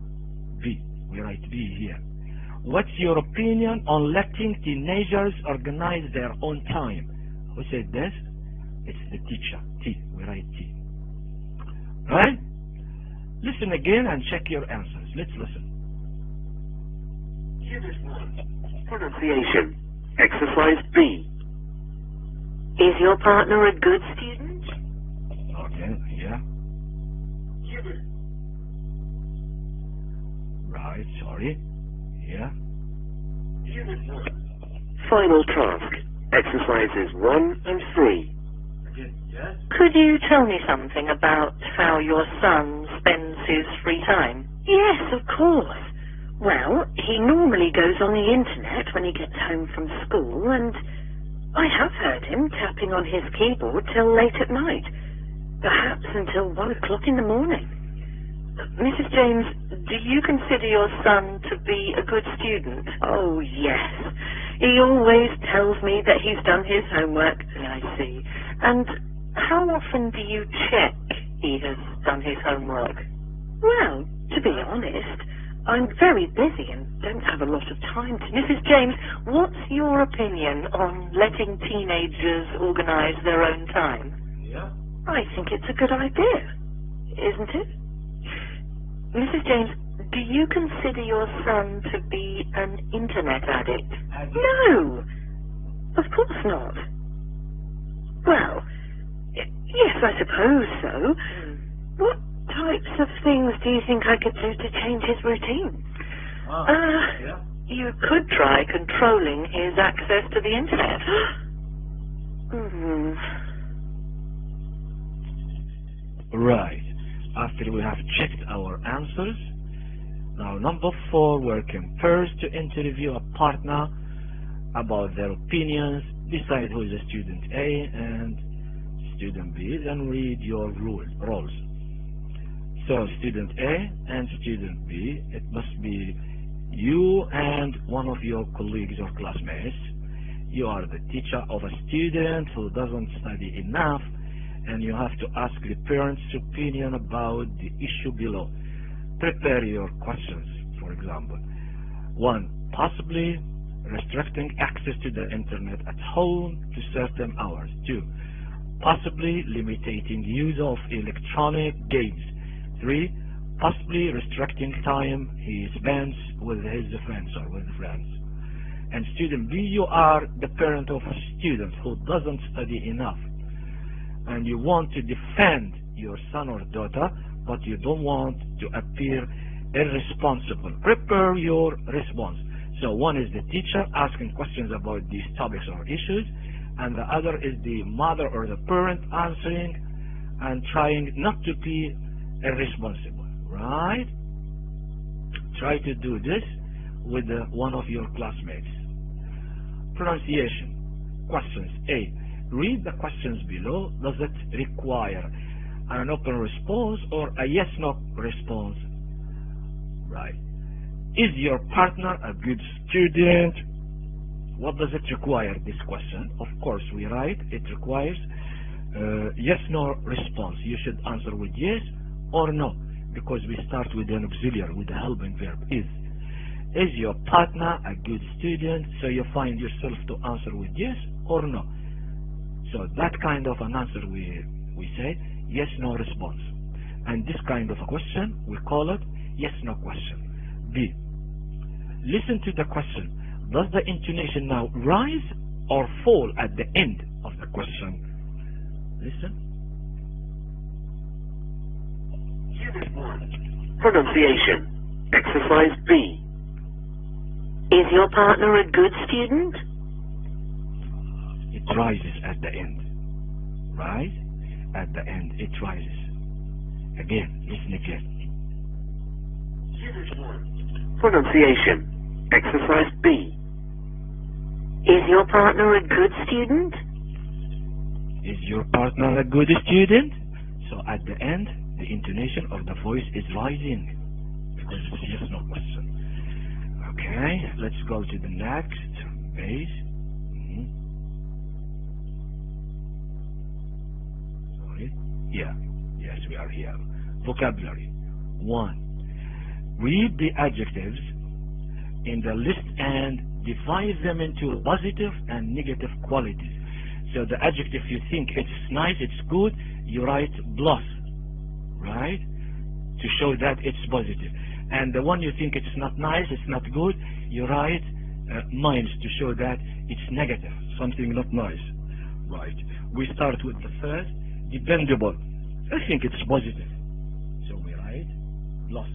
B? We write B here. What's your opinion on letting teenagers organize their own time? Who said this? It's the teacher. T. We write T. Right? Listen again and check your answers. Let's listen. Unit 1. Pronunciation. Exercise B. Is your partner a good student? Okay, yeah. Right, sorry. Yeah. Final task. Exercises 1 and 3. Again, yes. Could you tell me something about how your son spends his free time? Yes, of course. Well, he normally goes on the internet when he gets home from school, and I have heard him tapping on his keyboard till late at night, perhaps until one o'clock in the morning. Mrs. James, do you consider your son to be a good student? Oh, yes. He always tells me that he's done his homework. I see. And how often do you check he has done his homework? Well, to be honest, I'm very busy and don't have a lot of time to. Mrs. James, what's your opinion on letting teenagers organize their own time? Yeah. I think it's a good idea, isn't it? Mrs. James, do you consider your son to be an internet addict? Addict. No, of course not. Well, yes, I suppose so. Hmm. What types of things do you think I could do to change his routine? Ah, Uh, yeah. you could try controlling his access to the internet. Hmm. Right. After we have checked our answers, now number four, working first to interview a partner about their opinions, decide who is a student A and student B, then read your rules, roles. So student A and student B, it must be you and one of your colleagues or classmates. You are the teacher of a student who doesn't study enough and you have to ask the parents' opinion about the issue below. Prepare your questions, for example. One, possibly restricting access to the internet at home to certain hours. Two, possibly limiting use of electronic games. Three, possibly restricting time he spends with his friends or with friends. And student B, you are the parent of a student who doesn't study enough and you want to defend your son or daughter, but you don't want to appear irresponsible. Prepare your response. So one is the teacher asking questions about these topics or issues, and the other is the mother or the parent answering and trying not to be irresponsible. Right? Try to do this with uh, one of your classmates. Pronunciation. questions. A. Read the questions below. Does it require an open response or a yes-no response? Right. Is your partner a good student? What does it require, this question? Of course, we write it requires uh, yes-no response. You should answer with yes or no because we start with an auxiliary, with the helping verb is. Is your partner a good student? So you find yourself to answer with yes or no. So that kind of an answer we, we say yes, no response. And this kind of a question, we call it yes, no question. B. Listen to the question. Does the intonation now rise or fall at the end of the question? Listen. 1. Pronunciation. Exercise B. Is your partner a good student? It rises at the end. Rise at the end. It rises. Again, listen again. Unit 1. Pronunciation. Exercise B. Is your partner a good student? Is your partner a good student? So at the end, the intonation of the voice is rising because it's yes no question. Okay, let's go to the next page. Mhm. Sorry. Yeah. Yes, we are here. Vocabulary. One. Read the adjectives in the list and divide them into positive and negative qualities. So the adjective you think it's nice, it's good, you write plus, right? To show that it's positive. And the one you think it's not nice, it's not good, you write uh, minus to show that it's negative, something not nice. Right. We start with the first, dependable. I think it's positive. So we write plus.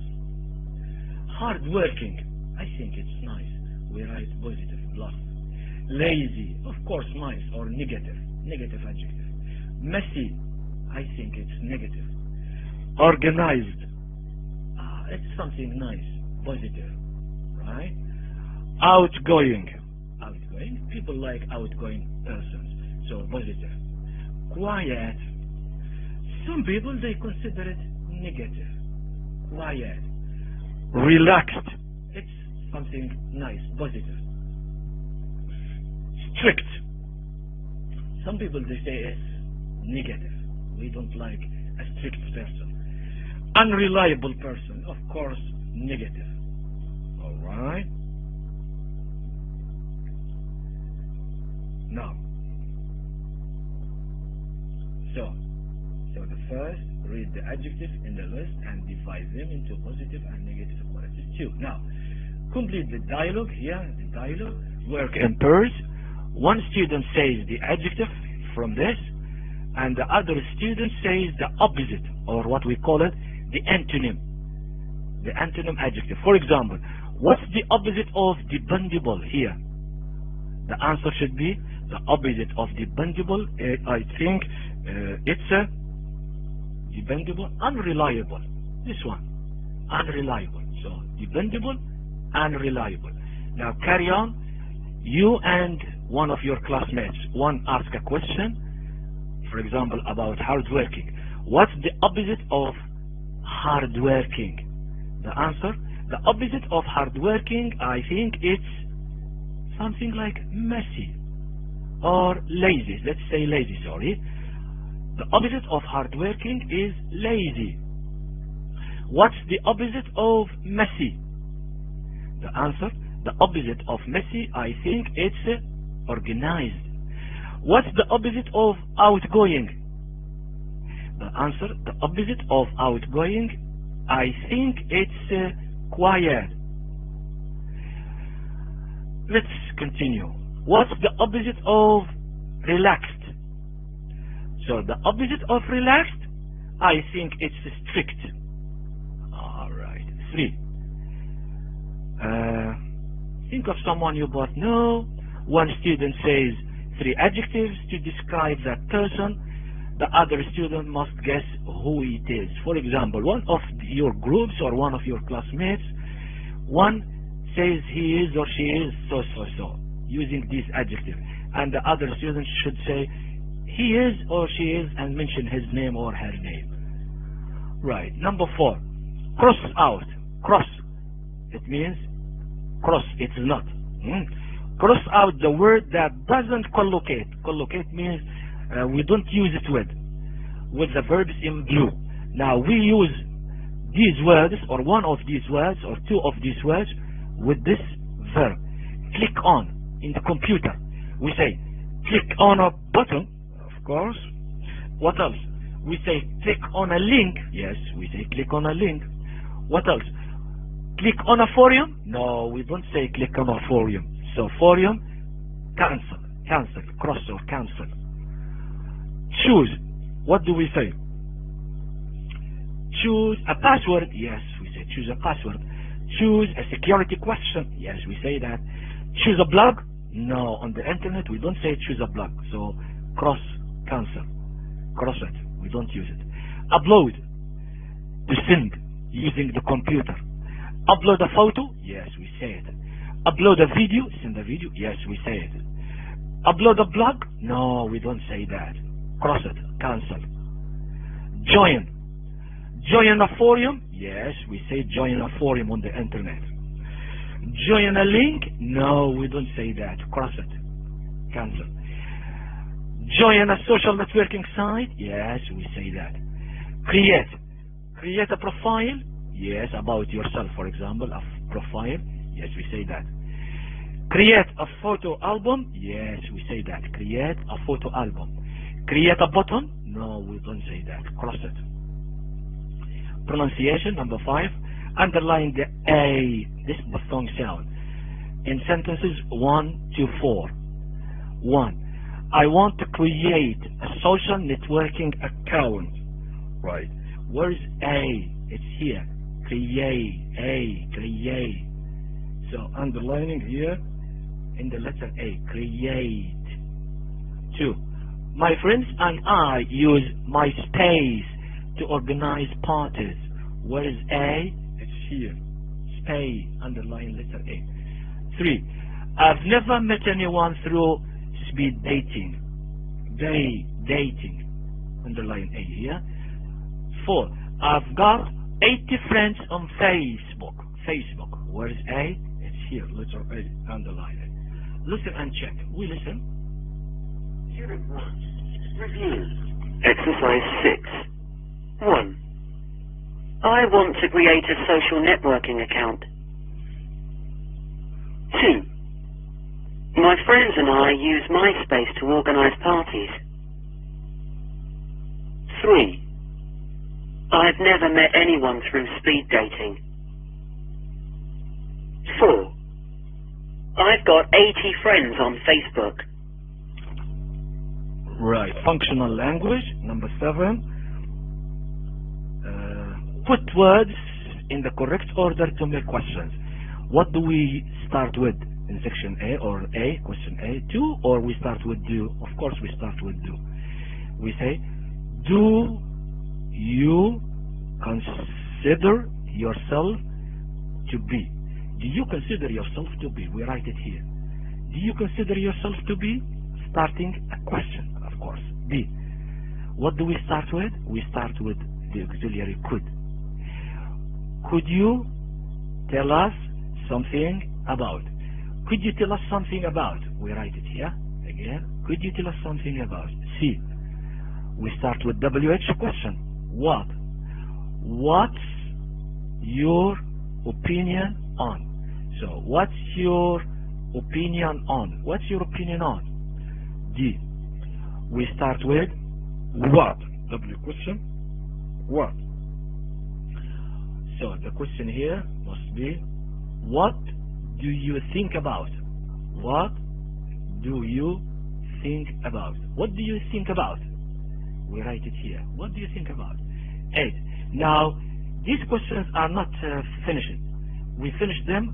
Hardworking. I think it's nice. We write positive plus. Lazy. Of course nice or negative. Negative adjective. Messy. I think it's negative. Organized. Ah, it's something nice. Positive. Right? Outgoing. Outgoing. People like outgoing persons. So positive. Quiet. Some people they consider it negative. Quiet. Relaxed. It's something nice, positive. Strict. Some people they say it's negative. We don't like a strict person. Unreliable person, of course, negative. Alright? Now, so, so the first, read the adjectives in the list and divide them into positive and negative qualities. Two. Now, complete the dialogue here, the dialogue, work in pairs. One student says the adjective from this, and the other student says the opposite, or what we call it, the antonym. The antonym adjective. For example, what's the opposite of dependable here? The answer should be the opposite of dependable. Uh, I think uh, it's a dependable, unreliable. This one, unreliable. So dependable, unreliable. Now carry on. You and one of your classmates, one ask a question, for example, about hardworking. What's the opposite of hardworking? The answer, the opposite of hardworking, I think it's something like messy or lazy. Let's say lazy, sorry. The opposite of hardworking is lazy. What's the opposite of messy? The answer, the opposite of messy, I think it's organized. What's the opposite of outgoing? The answer, the opposite of outgoing, I think it's uh, quiet. Let's continue. What's the opposite of relaxed? So the opposite of relaxed, I think it's strict. All right. Three. Uh, think of someone you both know. One student says three adjectives to describe that person. The other student must guess who it is. For example, one of your groups or one of your classmates, one says he is or she is so so so using this adjective. and the other student should say he is or she is and mention his name or her name. Right. Number four, cross out. Cross. It means cross. It's not. Hmm? Cross out the word that doesn't collocate. Collocate means uh, we don't use it with with the verbs in blue. Now we use these words or one of these words or two of these words with this verb. Click on in the computer. We say click on a button, of course. What else? We say click on a link. Yes, we say click on a link. What else? Click on a forum? No, we don't say click on a forum. So forum, cancel, cancel, cross or cancel. Choose. What do we say? Choose a password. Yes, we say choose a password. Choose a security question. Yes, we say that. Choose a blog. No, on the internet we don't say choose a blog. So cross, cancel, cross it. We don't use it. Upload. To send using the computer. Upload a photo. Yes, we say it. Upload a video. Send a video. Yes, we say it. Upload a blog. No, we don't say that. Cross it. Cancel. Join. Join a forum? Yes, we say join a forum on the internet. Join a link? No, we don't say that. Cross it. Cancel. Join a social networking site? Yes, we say that. Create. Create a profile? Yes, about yourself, for example, a profile? Yes, we say that. Create a photo album? Yes, we say that. Create a photo album. Create a button? No, we don't say that. Cross it pronunciation, number five, underline the A, this diphthong sound, in sentences one to four. One, I want to create a social networking account. Right. Where is A? It's here. Create, A, create. So underlining here in the letter A, create. Two, my friends and I use MySpace to organize parties. Where is A? It's here. Space, underline letter A. Three, I've never met anyone through speed dating. Day, dating, underline A here. Four, I've got 80 friends on Facebook. Facebook, where is A? It's here, letter A, underline it. Listen and check. We listen. Unit 1. Review. Exercise 6. 1. I want to create a social networking account. 2. My friends and I use MySpace to organize parties. 3. I've never met anyone through speed dating. 4. I've got 80 friends on Facebook. Right. Functional language, number seven. Uh, put words in the correct order to make questions. What do we start with in section A or A, question A? Do or we start with do? Of course we start with do. We say, do you consider yourself to be? Do you consider yourself to be? We write it here. Do you consider yourself to be? Starting a question, course. B. What do we start with? We start with the auxiliary could. Could you tell us something about? Could you tell us something about? We write it here again. Could you tell us something about? C. We start with WH question. What? What's your opinion on? So, what's your opinion on? What's your opinion on? D. We start with what? W question. What? So the question here must be, what do you think about? What do you think about? What do you think about? We write it here. What do you think about? Eight. Now, these questions are not uh, finished. We finish them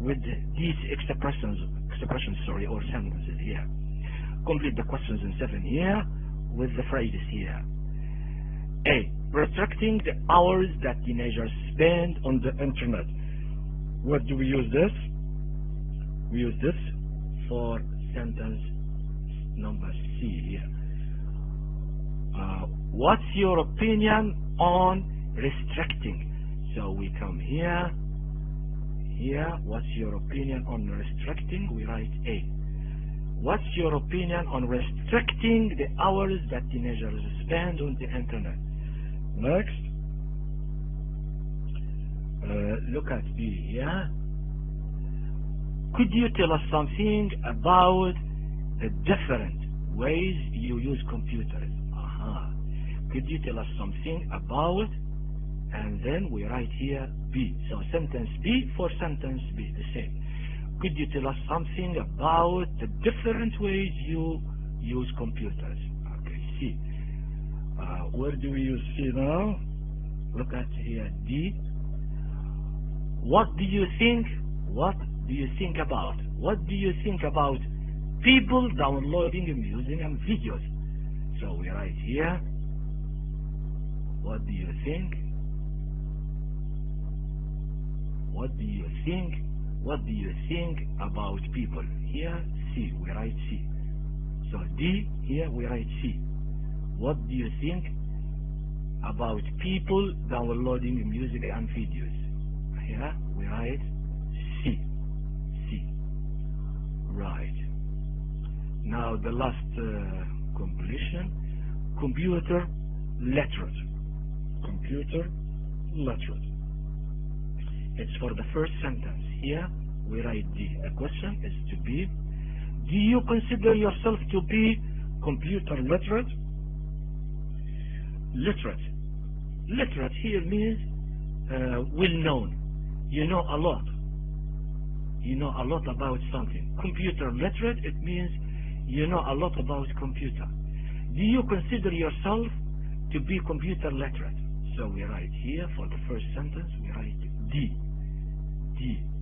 with these expressions, expressions, sorry, or sentences here. Complete the questions in seven here with the phrases here. A. Restricting the hours that teenagers spend on the internet. What do we use this? We use this for sentence number C here. Uh, what's your opinion on restricting? So we come here, here, what's your opinion on restricting? We write A. What's your opinion on restricting the hours that teenagers spend on the internet? Next, uh, look at B here. Could you tell us something about the different ways you use computers? Aha. Could you tell us something about, and then we write here B. So sentence B for sentence B, the same. Could you tell us something about the different ways you use computers? Okay, see. Uh, where do we use C now? Look at here, D. What do you think? What do you think about? What do you think about people downloading music and videos? So we write here. What do you think? What do you think? What do you think about people? Here, C. We write C. So D, here we write C. What do you think about people downloading music and videos? Here we write C. C. Right. Now the last uh, completion. Computer literate. Computer literate. It's for the first sentence. Here we write D. The question is to be, do you consider yourself to be computer literate? Literate. Literate here means uh, well known. You know a lot. You know a lot about something. Computer literate, it means you know a lot about computer. Do you consider yourself to be computer literate? So we write here for the first sentence, we write D. D.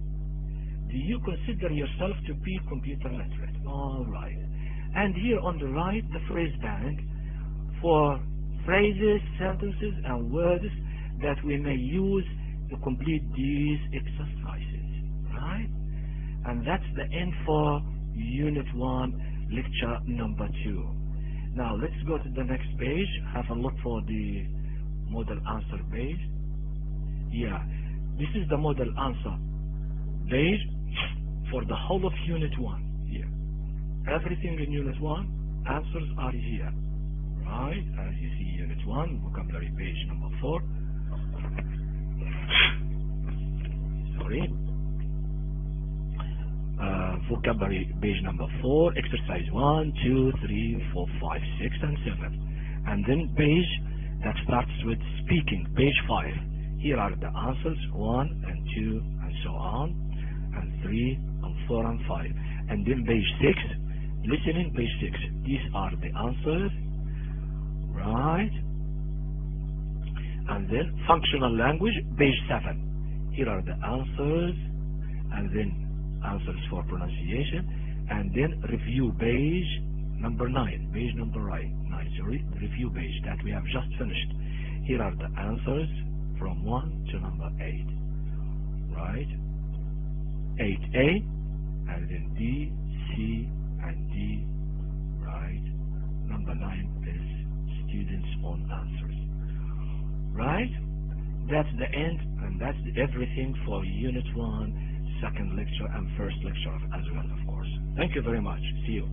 Do you consider yourself to be computer literate? All right. And here on the right, the phrase bank for phrases, sentences, and words that we may use to complete these exercises. Right? And that's the end for Unit 1, Lecture number 2. Now let's go to the next page. Have a look for the model answer page. Yeah, this is the model answer page for the whole of Unit 1 here. Everything in Unit 1, answers are here. Right, as you see Unit 1, vocabulary page number 4. Sorry. Uh, vocabulary page number 4, exercise 1, 2, 3, 4, 5, 6, and 7. And then page that starts with speaking, page 5. Here are the answers, 1 and 2 and so on, and 3 and 4 and 5. And then page 6, listening, page 6. These are the answers, right? And then functional language, page 7. Here are the answers, and then answers for pronunciation, and then review page number 9, page number 9, sorry, review page that we have just finished. Here are the answers from 1 to number 8, right? 8A, and then D, C, and D, right? Number 9 is students' own answers, right? That's the end, and that's everything for Unit 1, second lecture, and first lecture as well, of course. Thank you very much. See you.